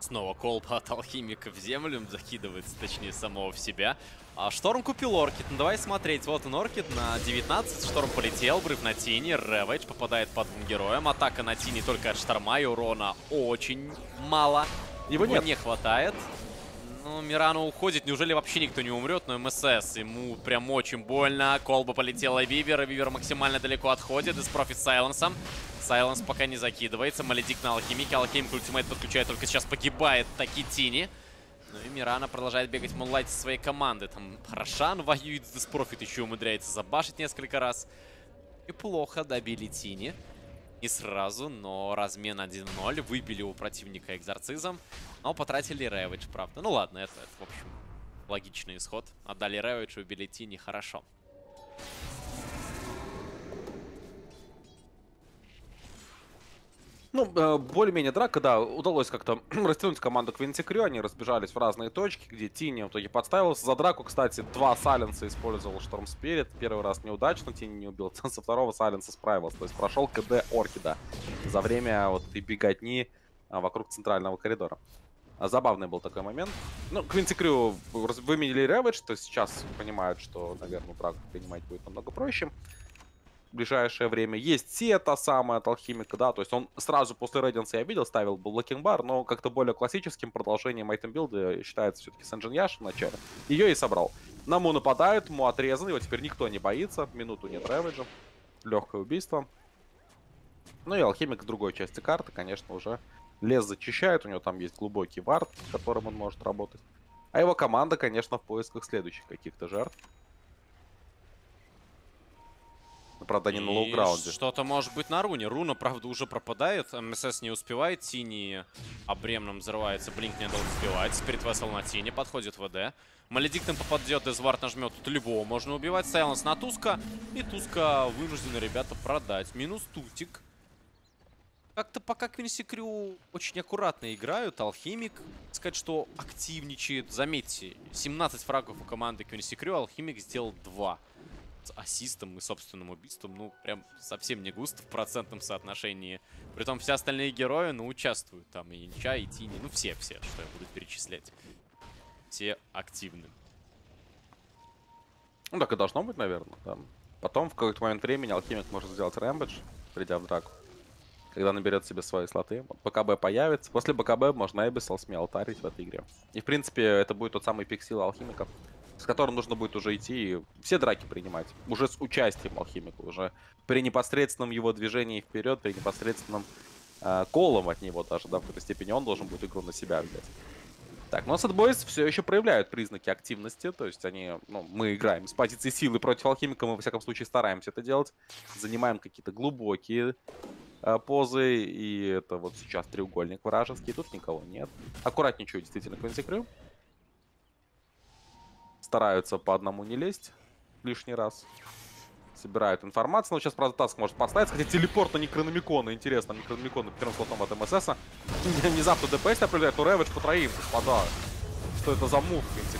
Снова колба от алхимика в землю, закидывается, точнее, самого в себя. А Шторм купил Оркид. Ну, давай смотреть. Вот он Оркид на 19. Шторм полетел, брыв на Тини. Рэвэдж попадает под двум героем. Атака на Тини только от Шторма и урона очень мало. Его нет. не хватает. Ну, Мирану уходит. Неужели вообще никто не умрет? Но МСС ему прям очень больно. Колба полетела Вивер. Вивер максимально далеко отходит. Из профит Сайленсом. Silence пока не закидывается. Maledict на Алхимике. Алхимик ультимейт подключает. Только сейчас погибает таки Тини. Ну и Мирана продолжает бегать в Moonlight е со своей команды. Там Рошан воюет с Death Prophet. Еще умудряется забашить несколько раз. И плохо добили Тини. Не сразу, но размен 1-0. Выбили у противника экзорцизм. Но потратили Ravage, правда. Ну ладно, это, это, в общем, логичный исход. Отдали Ravage, убили Тини, хорошо. Ну, э, более-менее драка, да, удалось как-то [CLEARS THROAT] растянуть команду Квинси Крю, они разбежались в разные точки, где Тини в итоге подставился. За драку, кстати, два сайленса использовал Шторм Спирит. Первый раз неудачно, Тини не убил, [LAUGHS] со второго сайленса справился. То есть прошел КД Оркида за время вот этой беготни а, вокруг центрального коридора. А, Забавный был такой момент. Ну, Квинси Крю выменили Рэвидж, то сейчас понимают, что, наверное, драку принимать будет намного проще в ближайшее время. Есть СиЯ, та самая от Алхимика, да, то есть он сразу после Radiance а, я видел, ставил был Black King Bar, но как-то более классическим продолжением item build а считается все-таки Sange and Yasha в начале. Ее и собрал. На MoO нападают, MoO отрезан, его теперь никто не боится, минуту нет Ravage а. Легкое убийство. Ну и Алхимик с другой части карты, конечно, уже лес зачищает, у него там есть глубокий ward, с которым он может работать. А его команда, конечно, в поисках следующих каких-то жертв. Но, правда, они на И лоу-граунде. Что-то может быть на руне. Руна, правда, уже пропадает. МСС не успевает. Тини обремном взрывается. Блинк не должен успевать. Спирит Вессел на Тини. Подходит ВД. Маледиктом попадет, Эзвард нажмет. Тут любого можно убивать. Сайленс на Туска. И Туска вынуждены ребята продать. Минус Тутик. Как-то пока Квинси Крю очень аккуратно играют. Алхимик, сказать, что активничает. Заметьте, 17 фрагов у команды Квинси Крю. Алхимик сделал 2. Ассистом и собственным убийством, ну, прям совсем не густо в процентном соотношении. Притом все остальные герои, ну, участвуют. Там и Инча, и Тини, ну, все-все, что я буду перечислять. Все активны. Ну, так и должно быть, наверное. Там. Потом, в какой-то момент времени, Алхимик может сделать рэмбэдж, придя в драку. Когда наберет себе свои слоты. БКБ появится. После БКБ можно Эбисал смело тарить в этой игре. И, в принципе, это будет тот самый пик сила Алхимика, с которым нужно будет уже идти и все драки принимать. Уже с участием Алхимика. Уже при непосредственном его движении вперед, при непосредственном э, колом от него даже, да, в какой-то степени он должен будет игру на себя взять. Так, но Boys все еще проявляют признаки активности, то есть они, ну, мы играем с позиции силы против Алхимика, мы, во всяком случае, стараемся это делать, занимаем какие-то глубокие э, позы, и это вот сейчас треугольник вражеский, тут никого нет. Аккуратничаю, действительно, Квинси Крю. Стараются по одному не лезть лишний раз. Собирают информацию. Но сейчас, правда, Таск может подставиться. Хотя телепорт на Некрономикона. Интересно, Некрономикон первым слотом от МСС. [LAUGHS] Внезапно ДПС определяет. Ну, Рэвидж по троим, господа. Что это за мув, Квинси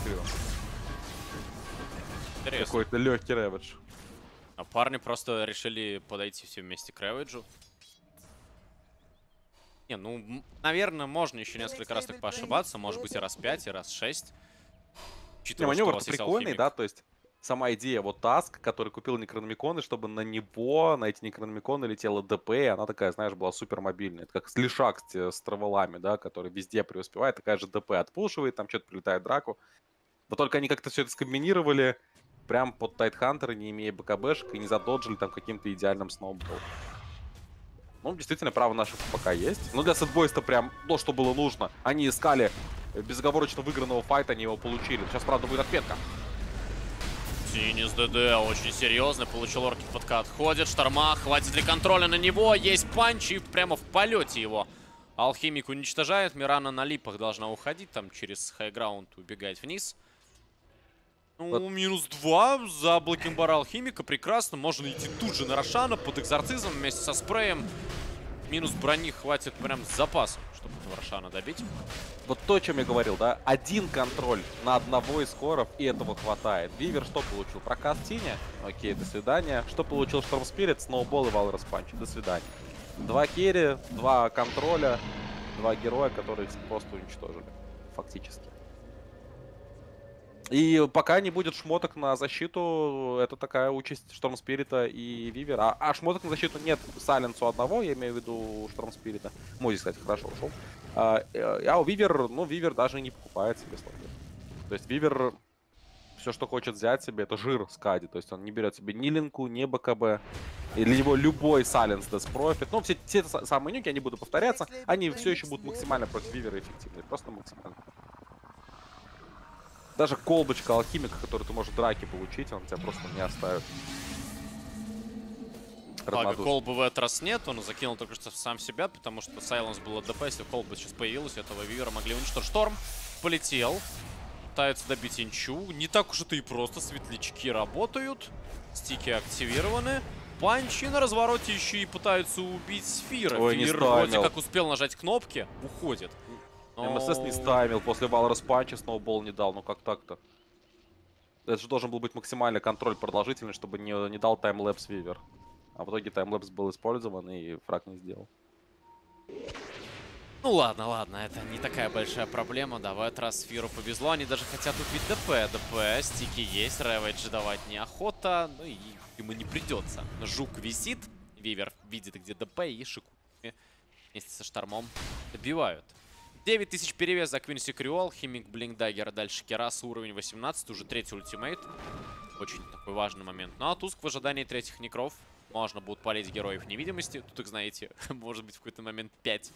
Какой-то легкий Рэвидж. А парни просто решили подойти все вместе к Рэвиджу. Не, ну, наверное, можно еще несколько раз так поошибаться. Может быть, и раз пять, и раз шесть. Не, маневр прикольный, да, то есть сама идея, вот Таск, который купил Некрономиконы, чтобы на него, на эти Некрономиконы летела ДП, и она такая, знаешь, была супер мобильная. Это как Слишак с, с травелами, да, который везде преуспевает, такая же ДП отпушивает, там что-то прилетает драку. Но только они как-то все это скомбинировали прям под Тайтхантера, не имея БКБшек, и не задоджили там каким-то идеальным сноуболом. Ну, действительно, право наших пока есть. Но для сетбойста прям то, что было нужно. Они искали безоговорочно выигранного файта, они его получили. Сейчас, правда, будет ответка. Синий ДД очень серьезно, получил орки подкат. Ходит, шторма, хватит ли контроля на него, есть панч и прямо в полете его. Алхимик уничтожает, Мирана на липах должна уходить, там через хайграунд убегать вниз. Ну, вот. минус два за Блэкенбара Алхимика, прекрасно. Можно идти тут же на Рошана под экзорцизмом вместе со спреем. Минус брони хватит прям с запасом, чтобы этого Рошана добить. Вот то, о чем я говорил, да? Один контроль на одного из core ов, и этого хватает. Вивер что получил? Прокаст Тини? Окей, до свидания. Что получил Storm Spirit? Snowball и Walrus Punch. До свидания. Два керри, два контроля, два героя, которые просто уничтожили. Фактически. И пока не будет шмоток на защиту, это такая участь Шторм Спирита и Вивера. А, а шмоток на защиту нет Сайленсу одного, я имею в виду Шторм Спирита. Мози, кстати, хорошо ушел. А, э, а у Вивер, ну, Вивер даже не покупает себе слоты. То есть Вивер все, что хочет взять себе, это жир Скади. То есть он не берет себе ни линку, ни БКБ. И для него любой Сайленс даст профит. Ну, все, все самые нюки, я не буду повторяться, они все еще будут максимально против Вивера эффективны. Просто максимально. Даже колбочка алхимика, которую ты можешь драки получить, он тебя просто не оставит. Благо, колбы в этот раз нет, он закинул только что сам себя, потому что Сайленс был АДП, если колба сейчас появилась, этого Вивера могли уничтожить. Шторм полетел, пытается добить инчу. Не так уж это и просто, светлячки работают, стики активированы. Панчи на развороте еще и пытаются убить Сфира. Ой, Фир вроде как успел нажать кнопки, уходит. Но... МСС не стаймил, после Валрос Панча сноубол не дал, ну как так-то? Это же должен был быть максимальный контроль продолжительный, чтобы не, не дал Time Lapse Вивер. А в итоге Time Lapse был использован и фраг не сделал. Ну ладно, ладно, это не такая большая проблема. Да, в этот раз Фиру повезло. Они даже хотят убить ДП. ДП, стики есть, Ravage давать неохота. Ну и ему не придется. Жук висит, Вивер видит, где ДП, и Шику вместе со Штормом добивают. 9000 перевес за Quincy Crew, Алхимик Blink Dagger, дальше Cuirass, уровень 18, уже третий ультимейт. Очень такой важный момент. Ну а Туск в ожидании третьих некров. Можно будет палить героев невидимости. Тут их, знаете, [LAUGHS] может быть в какой-то момент 5.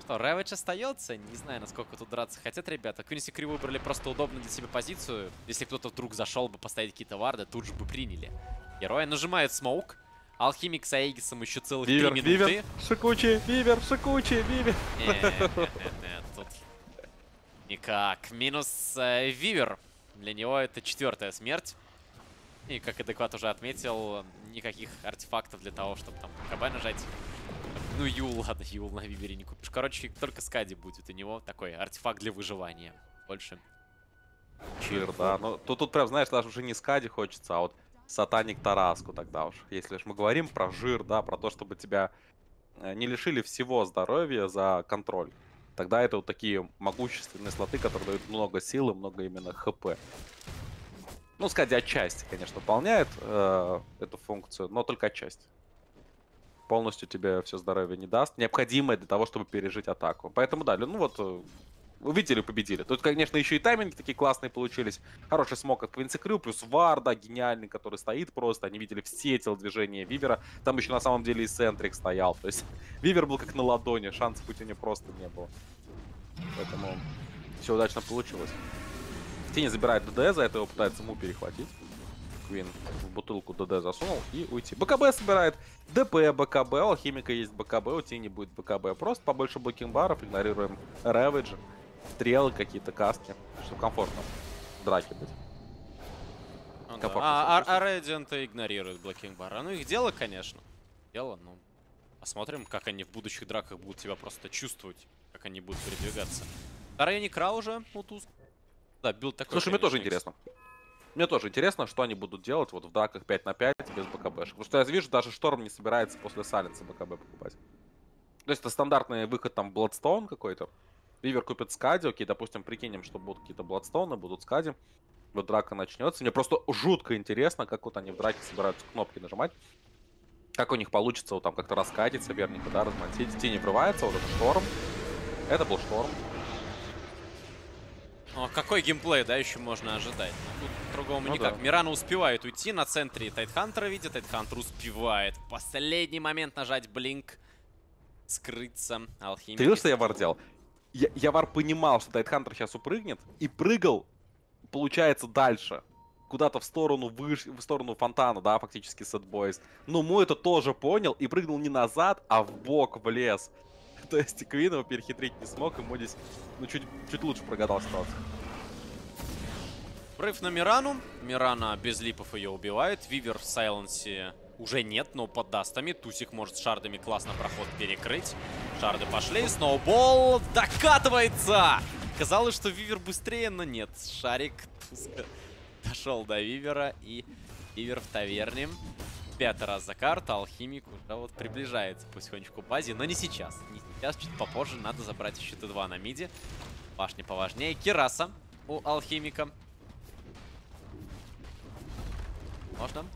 Что, Ravage остается? Не знаю, насколько тут драться хотят ребята. Quincy Crew выбрали просто удобно для себя позицию. Если кто-то вдруг зашел бы поставить какие-то варды, тут же бы приняли. Героя нажимает smoke. Алхимик с Аегисом еще целых вивер, 3 минуты. Вивер, Шикучи, Вивер, Шикучи, Вивер. Нет, нет, нет, нет, тут никак. Минус э, Вивер. Для него это четвертая смерть. И, как адекват уже отметил, никаких артефактов для того, чтобы там КБ нажать. Ну, Юл, ладно, Юл на Вивере не купишь. Короче, только Скади будет у него такой артефакт для выживания. Больше Чир, да. Ну, тут, тут прям, знаешь, даже уже не Скади хочется, а вот Сатаник Тараску тогда уж. Если уж мы говорим про жир, да, про то, чтобы тебя э, не лишили всего здоровья за контроль. Тогда это вот такие могущественные слоты, которые дают много силы, много именно хп. Ну, Скади отчасти, конечно, выполняет э, эту функцию, но только отчасти. Полностью тебе все здоровье не даст. Необходимое для того, чтобы пережить атаку. Поэтому, да, ну вот, э, увидели, победили. Тут, конечно, еще и тайминги такие классные получились. Хороший смог от Квинси Крю, плюс Варда гениальный, который стоит просто. Они видели все телодвижения Вивера. Там еще на самом деле и Сентрик стоял. То есть [LAUGHS] Вивер был как на ладони, шансов у него просто не было. Поэтому все удачно получилось. Тени забирает ДД, за это его пытается ему перехватить. Квин в бутылку ДД засунул и уйти. БКБ собирает ДП, БКБ, у Алхимика есть БКБ, у Тени будет БКБ. Просто побольше блокинг-баров, игнорируем Ravage а, стрелы какие-то, каски, чтобы комфортно в драке быть. Ну да. А, а, а Radiant игнорирует Black King Bar а. Ну, их дело, конечно. Дело, ну. Посмотрим, как они в будущих драках будут себя просто чувствовать, как они будут передвигаться. Вторая Некра уже, у Tusk. Да, build такой. Слушай, мне тоже интересно. Мне тоже интересно, что они будут делать вот в драках 5 на 5 без БКБшек. Потому что я вижу, даже Шторм не собирается после Silence а БКБ покупать. То есть это стандартный выход там Bloodstone какой-то. Вивер купит Skadi, окей, допустим, прикинем, что будут какие-то Bloodstone ы, будут Skadi. Вот драка начнется. Мне просто жутко интересно, как вот они в драке собираются кнопки нажимать. Как у них получится вот там как-то раскатить соперника, да, размонтить. Тини врывается, вот это Шторм. Это был Шторм. О, какой геймплей, да, еще можно ожидать? Ну, Тут по-другому Ну никак. да. Мирана успевает уйти на центре Тайдхантера видит. Тайдхантер успевает последний момент нажать Blink. Скрыться. Алхимик. Ты видел, что YawaR делал? Я, YawaR понимал, что Тайдхантер сейчас упрыгнет, и прыгал, получается, дальше. Куда-то в сторону выше, в сторону фонтана, да, фактически Sadboys. Но MoO это тоже понял и прыгнул не назад, а в бок в лес. [LAUGHS] То есть Квин его перехитрить не смог, ему здесь, ну, чуть, чуть лучше прогадал ситуацию. Прыг на Мирану. Мирана без Leap ов ее убивает. Вивер в Silence е уже нет, но под dust ами. Тусик может shard ами классно проход перекрыть. Шарды пошли. Сноубол докатывается! Казалось, что Вивер быстрее, но нет. Шарик Туска дошел до Вивера. И Вивер в таверне. Пятый раз за карту. Алхимик уже вот приближается потихонечку к базе. Но не сейчас. Не сейчас, чуть попозже. Надо забрать еще Т2 на миде. Башня поважнее. Кираса у Алхимика. Можно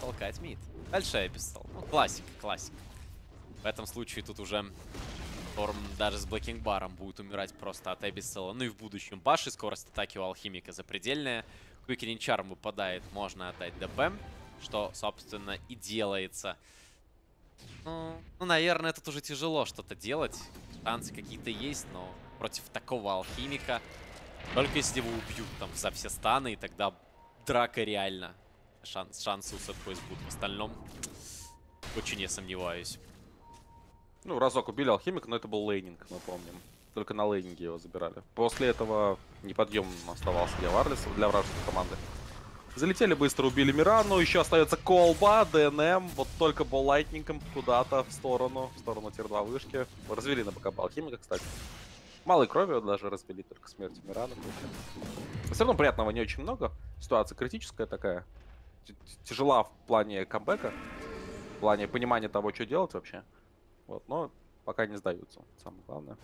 толкать мид. Дальше Эпистол. Ну, классика, классика. В этом случае тут уже Торм даже с Блэкинг Баром будет умирать просто от Эбисела. Ну и в будущем Баши. Скорость атаки у Алхимика запредельная. Квикерин Чарм выпадает, можно отдать ДП. Что, собственно, и делается. Ну, ну, наверное, тут уже тяжело что-то делать. Шансы какие-то есть, но против такого Алхимика... Только если его убьют там за все станы, и тогда драка реально. Шанс, шансы у Sadboys будут. В остальном очень я сомневаюсь. Ну, разок убили Алхимика, но это был laning, мы помним. Только на laning е его забирали. После этого неподъемным оставался для Варлиса, для вражеской команды. Залетели быстро, убили Мирану, еще остается колба, ДНМ, вот только Ball Lightning ом куда-то в сторону, в сторону tier-2 вышки. Развели на БКБ Алхимика, кстати. Малой крови даже развели, только смертью Мирана. Все равно приятного не очень много. Ситуация критическая такая. Т- Тяжела в плане камбэка, в плане понимания того, что делать вообще. Вот, но пока не сдаются, самое главное.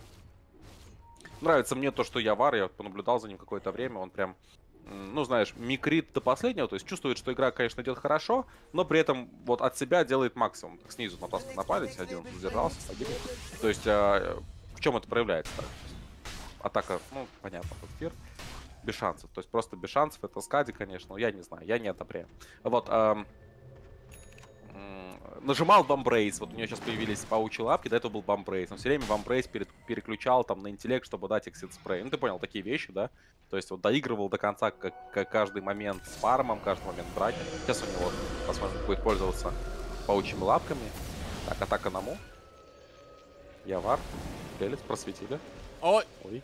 Нравится мне то, что Явар, я понаблюдал за ним какое-то время, он прям, ну, знаешь, микрит до последнего, то есть чувствует, что игра, конечно, идет хорошо, но при этом вот от себя делает максимум. Так, снизу на палец, один задержался, погиб. То есть а, в чем это проявляется? так? Атака, ну, понятно, тут фир. Без шансов. То есть просто без шансов. Это скади, конечно, но я не знаю, я не одобряю. Вот, ам, м, нажимал бамбрейс, вот у него сейчас появились паучьи лапки, до этого был бамбрейс. Он все время бамбрейс перед- переключал там на интеллект, чтобы дать эксит спрей. Ну ты понял, такие вещи, да? То есть вот доигрывал до конца как, как каждый момент с фармом, каждый момент драки. Сейчас у него, посмотрим, будет пользоваться паучьими лапками. Так, атака на му. Явар. Пелец, просветили. Ой, Ой.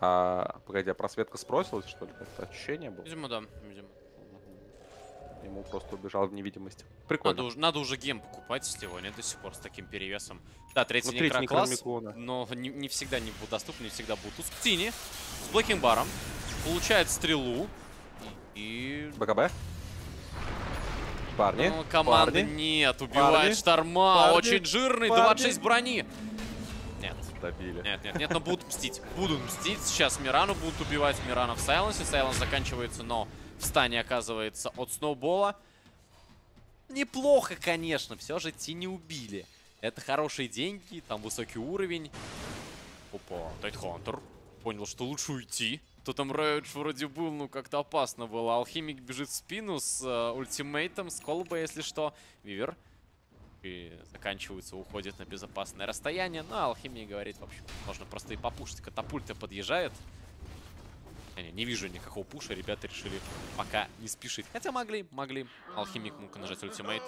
А, погоди, а просветка сбросилась, что ли? Как-то ощущение было? видимо, да, видимо. Ему просто убежал в невидимость. Прикольно. Надо, уж- надо уже гем покупать сегодня до сих пор с таким перевесом. Да, третий Ну, Некромикона. но не, не всегда не будут доступны, не всегда будут. Ускутини с Блэкинбаром получает стрелу. И... и- БКБ? Парни, Ну, команды парни, нет, убивает Парни. Шторма, Парни. очень жирный, Парни. 26 брони. Нет, добили. нет, нет, нет, но будут мстить. Будут мстить. Сейчас Мирану будут убивать. Мирана в Сайленсе. Сайленс заканчивается, но в стане оказывается от Сноубола. Неплохо, конечно. Все же те не убили. Это хорошие деньги, там высокий уровень. Опа, Тайтхантер. Понял, что лучше уйти. То там Рэйдж вроде был, ну как-то опасно было. Алхимик бежит в спину с э, ультимейтом, с колба, если что. Weaver. И заканчивается, уходит на безопасное расстояние. Ну, а Алхимия говорит, в общем, можно просто и попушить. Катапульта подъезжает. Не, не вижу никакого пуша, ребята решили пока не спешить. Хотя могли, могли. Алхимик мог нажать ультимейт.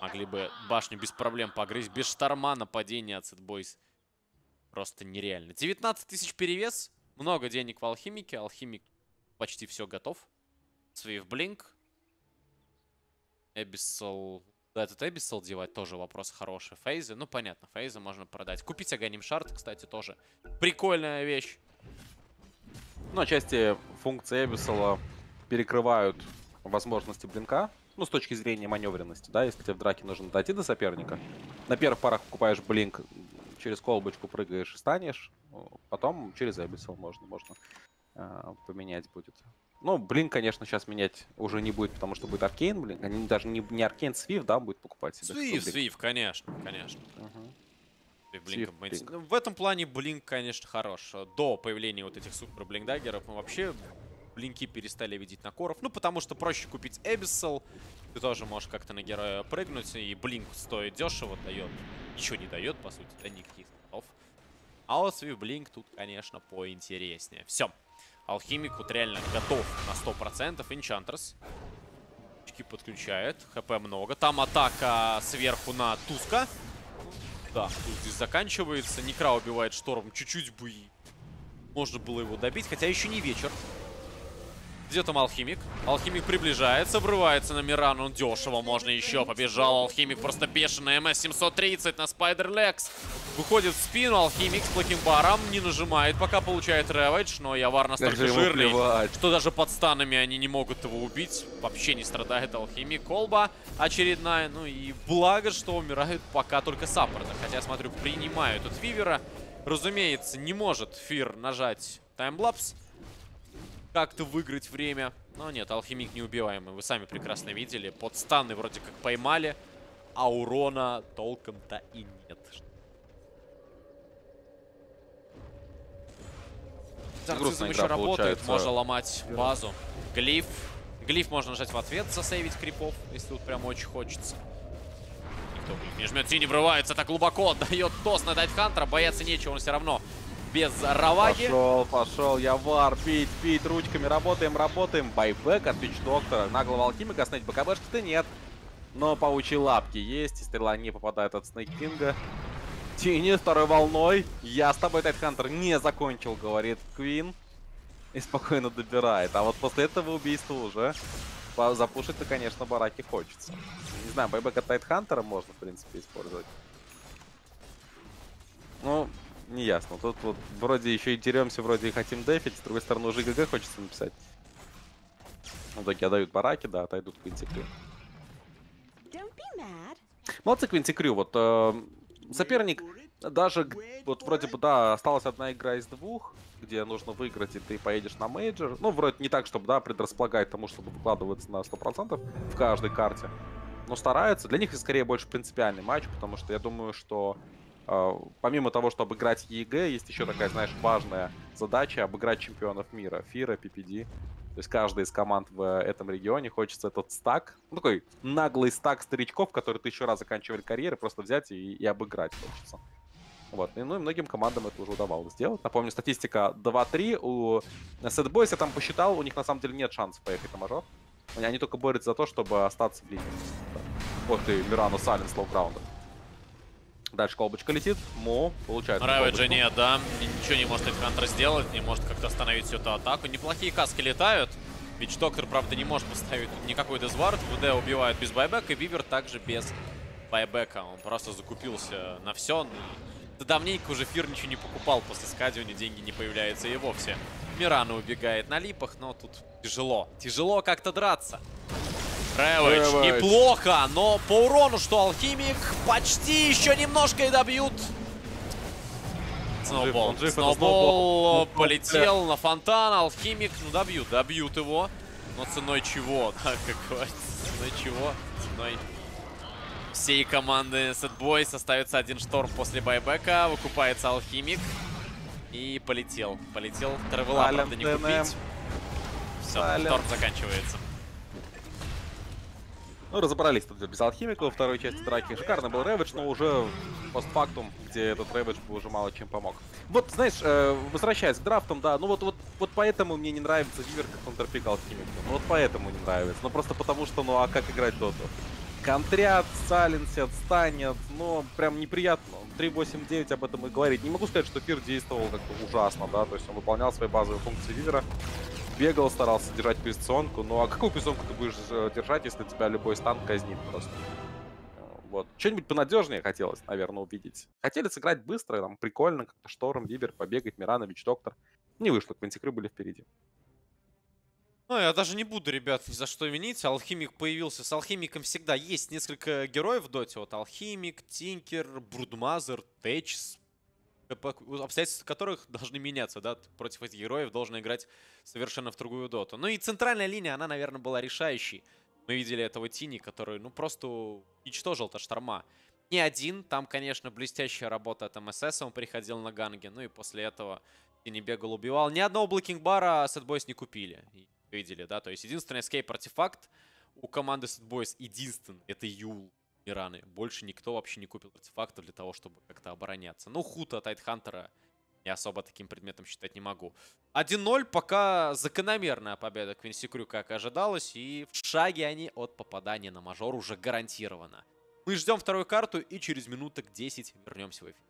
Могли бы башню без проблем погрызть. Без шторма нападение от Sadboys. Просто нереально. 19 тысяч перевес. Много денег в Алхимике. Алхимик почти все готов. Свив Блинк. Эбиссол... Да, этот Эбиссол девать тоже вопрос хороший. Фейзы, ну понятно, Фейзы можно продать. Купить Аганим Шарт, кстати, тоже прикольная вещь. Ну, отчасти функции Эбисола перекрывают возможности блинка. Ну, с точки зрения маневренности, да, если тебе в драке нужно дойти до соперника. На первых парах покупаешь блинк, через колбочку прыгаешь и станешь. Потом через Эбисол можно, можно а, поменять будет. Ну, блин, конечно, сейчас менять уже не будет, потому что будет Аркейн, блин. Они даже не, не Аркейн, Свив, да, будет покупать себе. Свив. Свив, конечно, конечно. Мгм. Боится. Блинк. Ну, В этом плане Блинк, конечно, хорош. До появления вот этих супер блинкдаггеров мы вообще Блинки перестали видеть на коров. Ну, потому что проще купить Эбиссел. Ты тоже можешь как-то на героя прыгнуть. И Блинк стоит дешево, дает. Ничего не дает, по сути, да никаких статов. А вот Блинк тут, конечно, поинтереснее. Все. Алхимик вот реально готов на 100%. Энчантрес. Очки подключает. ХП много. Там атака сверху на Туска. Да, здесь заканчивается. Некра убивает шторм. Чуть-чуть бы можно было его добить. Хотя еще не вечер. Где там алхимик? Алхимик приближается, врывается на Миран. Он дешево, можно еще. Побежал алхимик, просто бешеный. МС-730 на Спайдер Лекс. Выходит в спину алхимик с плохим Не нажимает, пока получает реведж. Но Явар настолько же ему жирный, что даже под станами они не могут его убить. Вообще не страдает алхимик. Колба очередная. Ну и благо, что умирают пока только саппорты. Хотя, смотрю, принимают от Вивера. Разумеется, не может Фир нажать таймлапс. Как-то выиграть время. Но нет, алхимик неубиваемый. Вы сами прекрасно видели. Под станы вроде как поймали. А урона толком-то и нет. Нарцизм еще работает, можно ломать базу. Глиф. Глиф можно нажать в ответ, засейвить крипов, если вот прям очень хочется. Никто глиф не жмет, Тини врывается так глубоко, [LAUGHS] дает тос на Дайтхантера, бояться нечего, он все равно без Раваги. Пошел, пошел, Явар, пить, пить, ручками, работаем, работаем. Байбек от Пич Доктора. Наглого алхимика, снять БКБшки-то нет. Но паучьи лапки есть, и стрела не попадает от Снейк Кинга. Тини второй волной. Я с тобой, Тайтхантер, не закончил, говорит Квин. И спокойно добирает. А вот после этого убийства уже запушить-то, конечно, бараки хочется. Не знаю, байбек от Тайтхантера можно, в принципе, использовать. Ну, не ясно. Тут вот вроде еще и деремся, вроде и хотим дефить, с другой стороны уже GG хочется написать. В итоге отдают бараки, да, отойдут Quincy Crew. Молодцы Quincy Crew, вот э, соперник даже, вот вроде бы, да, осталась одна игра из двух, где нужно выиграть, и ты поедешь на major. Ну, вроде не так, чтобы, да, предрасполагать тому, чтобы выкладываться на 100% в каждой карте. Но стараются. Для них скорее больше принципиальный матч, потому что я думаю, что помимо того, что обыграть EG, есть еще такая, знаешь, важная задача обыграть чемпионов мира. Fear'а, PPD. То есть каждая из команд в этом регионе хочется этот стак, ну такой наглый стак старичков, которые тыщу раз заканчивали карьеры, просто взять и, и обыграть хочется. Вот. И, ну и многим командам это уже удавалось сделать. Напомню, статистика 2-3 у Sadboys, я там посчитал, у них на самом деле нет шансов поехать на major. Они, они только борются за то, чтобы остаться в линии. Вот и Мирано Сален с лоу-граунда. Дальше колбочка летит, Мо получает. Равиджа нет, да. И Ничего не может Хантер сделать, не может как-то остановить всю эту атаку. Неплохие каски летают. Ведь Доктор, правда, не может поставить никакой дезвард. ВД убивают без байбека, Вивер также без байбека. Он просто закупился на все. Да давненько уже Фир ничего не покупал после Скадиуни, деньги не появляются и вовсе. Мирана убегает на липах, но тут тяжело. Тяжело как-то драться. Рэвэдж. неплохо, но по урону, что Алхимик почти еще немножко и добьют. Сноубол. он жив, это Сноубол Сноубол. полетел на фонтан, Алхимик, ну добьют, добьют его. Но ценой чего, [LAUGHS] да, как говорится, ценой чего? Ценой всей команды Sad Boys остается один шторм после байбека, выкупается Алхимик. И полетел, полетел. Тревела, правда, не купить. Все, шторм заканчивается. Ну, разобрались тут без алхимика во второй части драки. Шикарно был Рэвидж, но уже постфактум, где этот Рэвидж бы уже мало чем помог. Вот, знаешь, э, возвращаясь к драфтам, да, ну вот, вот, вот поэтому мне не нравится Вивер как контрпик алхимику. Ну вот поэтому не нравится. Ну просто потому что, ну а как играть доту? Контрят, саленсят, станет, ну прям неприятно. 3.8.9 об этом и говорить. Не могу сказать, что Фир действовал как-то ужасно, да, то есть он выполнял свои базовые функции Вивера. Бегал, старался держать позиционку. Ну а какую позиционку ты будешь э, держать, если тебя любой стан казнит просто? Э, Вот. Что-нибудь понадежнее хотелось, наверное, увидеть. Хотели сыграть быстро, там, прикольно, как-то Шторм, Weaver, побегать, Мирана, Witch Doctor. Не вышло, Quincy Crew были впереди. Ну, я даже не буду, ребят, за что винить. Алхимик появился. С Алхимиком всегда есть несколько героев в доте. Вот Алхимик, Tinker, Broodmother, Techies. По- Обстоятельства которых должны меняться, да? Против этих героев должен играть совершенно в другую доту. Ну и центральная линия, она, наверное, была решающей. Мы видели этого Tiny, который, ну, просто уничтожил-то Шторма. Не один, там, конечно, блестящая работа от MSS, он приходил на ганги, ну и после этого Tiny бегал, убивал. Ни одного Black King Bar а Sadboys не купили. Видели, да? То есть единственный escape -артефакт у команды Sadboys единственный, это Eul Мираны. Больше никто вообще не купил артефактов для того, чтобы как-то обороняться. Ну, Хута Тайтхантера я особо таким предметом считать не могу. 1-0 пока закономерная победа Квинси Крю, как и ожидалось. И в шаге они от попадания на мажор уже гарантированно. Мы ждем вторую карту и через минуток 10 вернемся в эфир.